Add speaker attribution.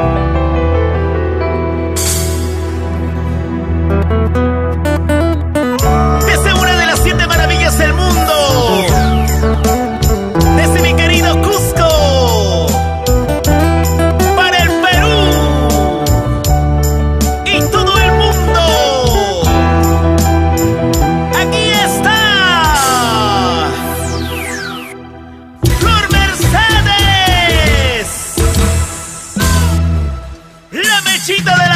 Speaker 1: Bye. Saltando.